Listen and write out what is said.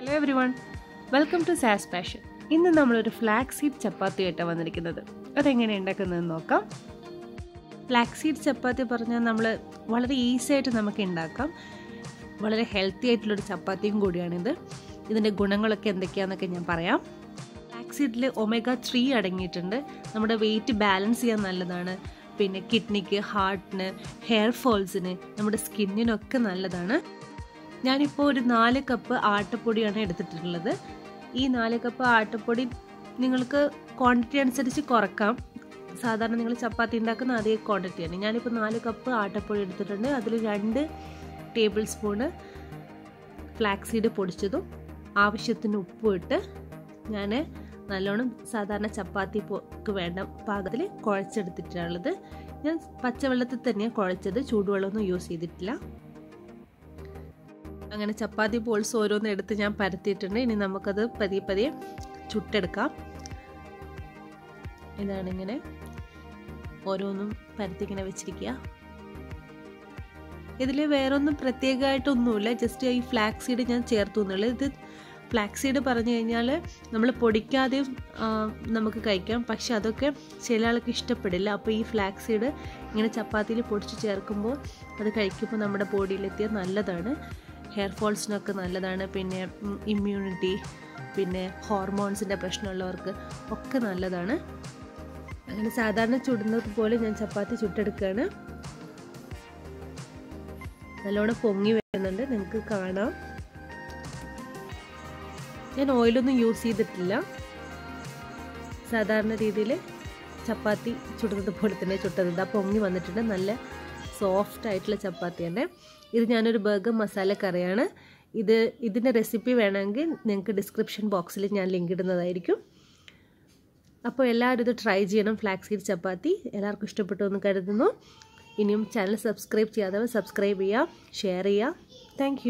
Hello everyone welcome to Saas passion ഇന്ന് നമ്മളൊരു flax seed ചപ്പാത്തി ആയിട്ടാണ് വന്നിരിക്കുന്നത്. അതെങ്ങനെ ഉണ്ടാക്കുന്നതെന്ന് നോക്കാം. ഫ്ലാക്സ് സീഡ് ചപ്പാത്തി പറഞ്ഞാൽ നമ്മൾ വളരെ ഈസി ആയിട്ട് നമുക്ക് ഉണ്ടാക്കാം. വളരെ ഹെൽത്തി ആയിട്ടുള്ളൊരു ചപ്പാത്തിയും കൂടിയാണിത്. ഇതിന്റെ ഗുണങ്ങളൊക്കെ എന്തൊക്കെയാണെന്നൊക്കെ ഞാൻ പറയാം. ഫ്ലാക്സ് സീഡിൽ ഒമേഗ ത്രീ അടങ്ങിയിട്ടുണ്ട്. നമ്മുടെ വെയിറ്റ് ബാലൻസ് ചെയ്യാൻ നല്ലതാണ്. പിന്നെ കിഡ്നിക്ക് ഹാർട്ടിന് ഹെയർ ഫോൾസിന് നമ്മുടെ സ്കിന്നിനൊക്കെ നല്ലതാണ്. ഞാനിപ്പോൾ ഒരു നാല് കപ്പ് ആട്ടപ്പൊടിയാണ് എടുത്തിട്ടുള്ളത്. ഈ നാല് കപ്പ് ആട്ടപ്പൊടി നിങ്ങൾക്ക് ക്വാണ്ടിറ്റി അനുസരിച്ച് കുറക്കാം. സാധാരണ നിങ്ങൾ ചപ്പാത്തി ഉണ്ടാക്കുന്ന അതേ ക്വാണ്ടിറ്റിയാണ് ഞാനിപ്പോൾ നാല് കപ്പ് ആട്ടപ്പൊടി എടുത്തിട്ടുണ്ട്. അതിൽ രണ്ട് ടേബിൾ സ്പൂണ് ഫ്ലാക്സീഡ് പൊടിച്ചതും ആവശ്യത്തിന് ഉപ്പും ഇട്ട് ഞാൻ നല്ലോണം സാധാരണ ചപ്പാത്തിക്ക് വേണ്ട പാകത്തിൽ കുഴച്ചെടുത്തിട്ടുള്ളത് ഞാൻ പച്ചവെള്ളത്തിൽ തന്നെയാണ് കുഴച്ചത്. ചൂടുവെള്ളമൊന്നും യൂസ് ചെയ്തിട്ടില്ല. അങ്ങനെ ചപ്പാത്തി ബോൾസ് ഓരോന്ന് എടുത്ത് ഞാൻ പരത്തിയിട്ടുണ്ട്. ഇനി നമുക്കത് പതിയെ പതിയെ ചുട്ടെടുക്കാം. ഇതാണിങ്ങനെ ഓരോന്നും പരത്തി ഇങ്ങനെ വെച്ചിരിക്കുക. ഇതിൽ വേറൊന്നും പ്രത്യേകമായിട്ടൊന്നുമില്ല. ജസ്റ്റ് ഈ ഫ്ലാക്സ് സീഡ് ഞാൻ ചേർത്തു എന്നുള്ളൂ ഇത് ഫ്ലാക്സ് സീഡ് പറഞ്ഞു കഴിഞ്ഞാൽ നമ്മൾ പൊടിക്കാതെയും നമുക്ക് കഴിക്കാം. പക്ഷെ അതൊക്കെ ചില ആൾക്ക് ഇഷ്ടപ്പെടില്ല. അപ്പോൾ ഈ ഫ്ലാക്സ് സീഡ് ഇങ്ങനെ ചപ്പാത്തിയിൽ പൊടിച്ച് ചേർക്കുമ്പോൾ അത് കഴിക്കുമ്പോൾ നമ്മുടെ ബോഡിയിലെത്തിയാൽ നല്ലതാണ്. ഹെയർ ഫോൾസിനൊക്കെ നല്ലതാണ്. പിന്നെ ഇമ്മ്യൂണിറ്റി പിന്നെ ഹോർമോൺസിന്റെ പ്രശ്നമുള്ളവർക്ക് ഒക്കെ നല്ലതാണ്. അങ്ങനെ സാധാരണ ചുടുന്നത് പോലെ ഞാൻ ചപ്പാത്തി ചുട്ടെടുക്കുകയാണ് നല്ലോണം പൊങ്ങി വരുന്നുണ്ട്. നിങ്ങൾക്ക് കാണാം. ഞാൻ ഓയിലൊന്നും യൂസ് ചെയ്തിട്ടില്ല. സാധാരണ രീതിയിൽ ചപ്പാത്തി ചുടുന്നത് പോലെ തന്നെ ചുട്ടത്. ആ പൊങ്ങി വന്നിട്ടുണ്ട്. നല്ല സോഫ്റ്റ് ആയിട്ടുള്ള ചപ്പാത്തി ഇത് ഞാനൊരു ബർഗർ മസാല കറിയാണ്. ഇത് ഇതിന്റെ റെസിപ്പി വേണമെങ്കിൽ നിങ്ങൾക്ക് ഡിസ്ക്രിപ്ഷൻ ബോക്സിൽ ഞാൻ ലിങ്ക് ഇടുന്നതായിരിക്കും. അപ്പോൾ എല്ലാവരും ഇത് ട്രൈ ചെയ്യണം ഫ്ലാക്സ് സീഡ് ചപ്പാത്തി. എല്ലാവർക്കും ഇഷ്ടപ്പെട്ടു എന്ന് കരുതുന്നു. ഇനിയും ചാനൽ സബ്സ്ക്രൈബ് ചെയ്യാത്തവർ സബ്സ്ക്രൈബ് ചെയ്യുക ഷെയർ ചെയ്യുക. താങ്ക്